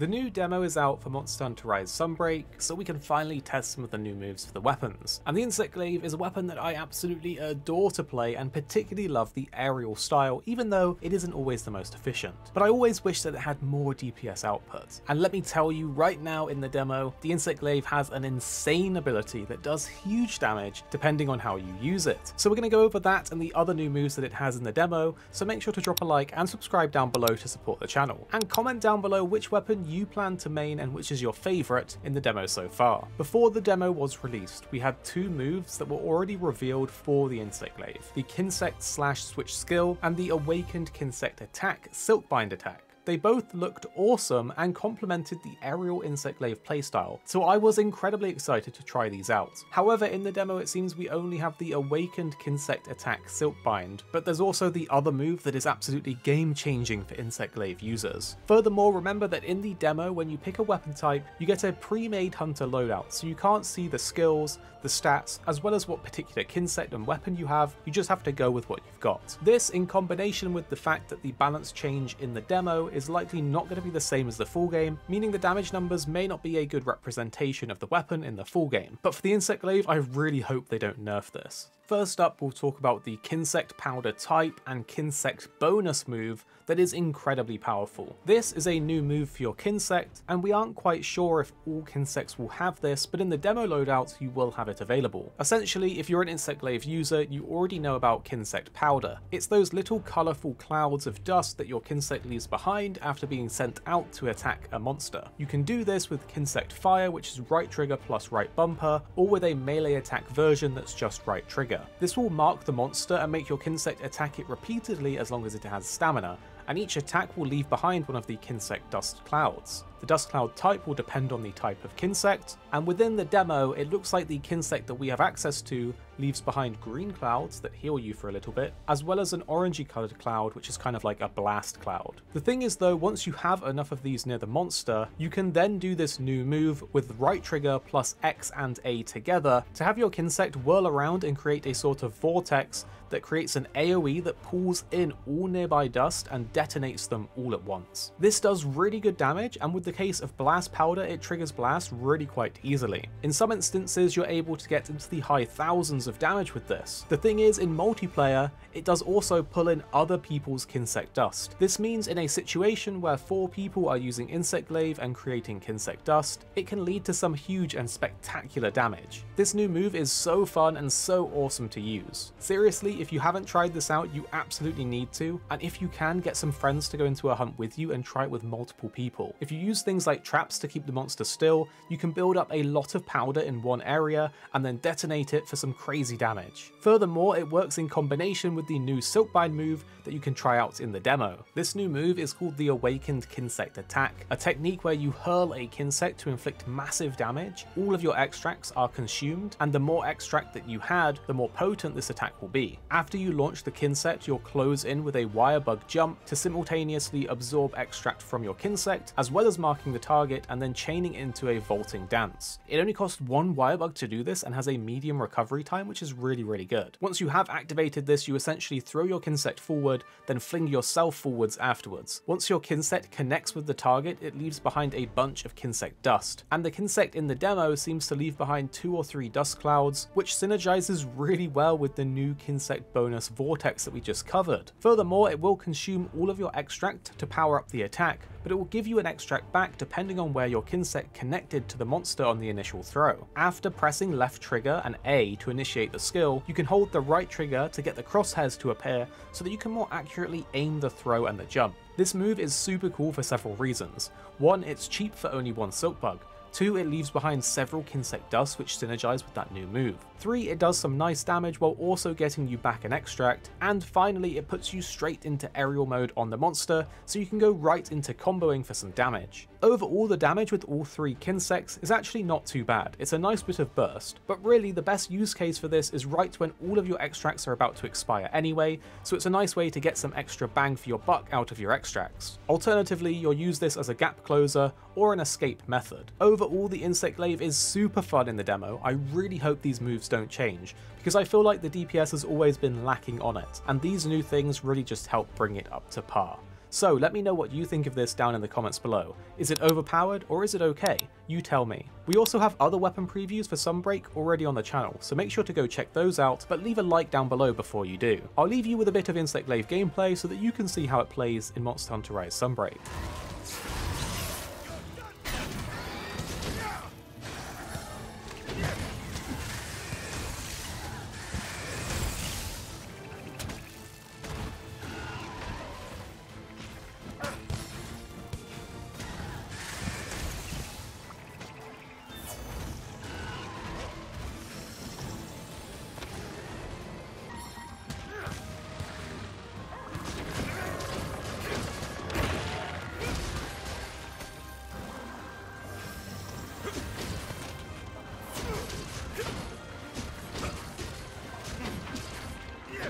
The new demo is out for Monster Hunter Rise Sunbreak, so we can finally test some of the new moves for the weapons. And the Insect Glaive is a weapon that I absolutely adore to play and particularly love the aerial style, even though it isn't always the most efficient. But I always wish that it had more DPS output. And let me tell you right now in the demo, the Insect Glaive has an insane ability that does huge damage depending on how you use it. So we're going to go over that and the other new moves that it has in the demo, so make sure to drop a like and subscribe down below to support the channel. And comment down below which weapon you plan to main and which is your favourite in the demo so far. Before the demo was released, we had two moves that were already revealed for the Insect Glaive, the Kinsect slash switch skill and the Awakened Kinsect attack, Silkbind attack. They both looked awesome and complemented the aerial insect glaive playstyle, so I was incredibly excited to try these out. However, in the demo it seems we only have the awakened Kinsect attack Silkbind, but there's also the other move that is absolutely game changing for insect glaive users. Furthermore, remember that in the demo when you pick a weapon type, you get a pre-made hunter loadout, so you can't see the skills, the stats, as well as what particular Kinsect and weapon you have, you just have to go with what you've got. This in combination with the fact that the balance change in the demo is likely not going to be the same as the full game, meaning the damage numbers may not be a good representation of the weapon in the full game. But for the Insect Glaive, I really hope they don't nerf this. First up, we'll talk about the Kinsect Powder type and Kinsect bonus move that is incredibly powerful. This is a new move for your Kinsect, and we aren't quite sure if all Kinsects will have this, but in the demo loadout you will have it available. Essentially, if you're an Insect Glaive user, you already know about Kinsect Powder. It's those little colourful clouds of dust that your Kinsect leaves behind after being sent out to attack a monster. You can do this with Kinsect Fire, which is right trigger plus right bumper, or with a melee attack version that's just right trigger. This will mark the monster and make your Kinsect attack it repeatedly as long as it has stamina, and each attack will leave behind one of the Kinsect dust clouds. The dust cloud type will depend on the type of Kinsect, and within the demo it looks like the Kinsect that we have access to leaves behind green clouds that heal you for a little bit, as well as an orangey coloured cloud which is kind of like a blast cloud. The thing is though, once you have enough of these near the monster, you can then do this new move with right trigger plus X and A together to have your Kinsect whirl around and create a sort of vortex that creates an AoE that pulls in all nearby dust and detonates them all at once. This does really good damage and with the case of Blast Powder it triggers Blast really quite easily. In some instances you're able to get into the high thousands of damage with this. The thing is in multiplayer it does also pull in other people's Kinsect dust. This means in a situation where four people are using Insect Glaive and creating Kinsect dust, it can lead to some huge and spectacular damage. This new move is so fun and so awesome to use. Seriously, if you haven't tried this out, you absolutely need to, and if you can, get some friends to go into a hunt with you and try it with multiple people. If you use things like traps to keep the monster still, you can build up a lot of powder in one area and then detonate it for some crazy damage. Furthermore, it works in combination with the new Silkbind move that you can try out in the demo. This new move is called the Awakened Kinsect Attack, a technique where you hurl a Kinsect to inflict massive damage, all of your extracts are consumed, and the more extract that you had, the more potent this attack will be. After you launch the Kinsect, you'll close in with a wire bug jump to simultaneously absorb extract from your Kinsect, as well as marking the target and then chaining into a vaulting dance. It only costs one wire bug to do this and has a medium recovery time, which is really, really good. Once you have activated this, you essentially throw your Kinsect forward, then fling yourself forwards afterwards. Once your Kinsect connects with the target, it leaves behind a bunch of Kinsect dust, and the Kinsect in the demo seems to leave behind two or three dust clouds, which synergizes really well with the new Kinsect bonus Vortex that we just covered. Furthermore, it will consume all of your extract to power up the attack, but it will give you an extract back depending on where your Kinsect connected to the monster on the initial throw. After pressing left trigger and A to initiate the skill, you can hold the right trigger to get the crosshairs to appear so that you can more accurately aim the throw and the jump. This move is super cool for several reasons. One, it's cheap for only one Silk Bug. Two, it leaves behind several Kinsect dust which synergize with that new move. 3 it does some nice damage while also getting you back an extract, and finally it puts you straight into aerial mode on the monster, so you can go right into comboing for some damage. Overall the damage with all three Kinsects is actually not too bad, it's a nice bit of burst, but really the best use case for this is right when all of your extracts are about to expire anyway, so it's a nice way to get some extra bang for your buck out of your extracts. Alternatively, you'll use this as a gap closer or an escape method. Overall the Insect Glaive is super fun in the demo, I really hope these moves don't change, because I feel like the DPS has always been lacking on it, and these new things really just help bring it up to par. So let me know what you think of this down in the comments below. Is it overpowered or is it okay? You tell me. We also have other weapon previews for Sunbreak already on the channel, so make sure to go check those out, but leave a like down below before you do. I'll leave you with a bit of Insect Glaive gameplay so that you can see how it plays in Monster Hunter Rise Sunbreak.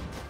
Yeah.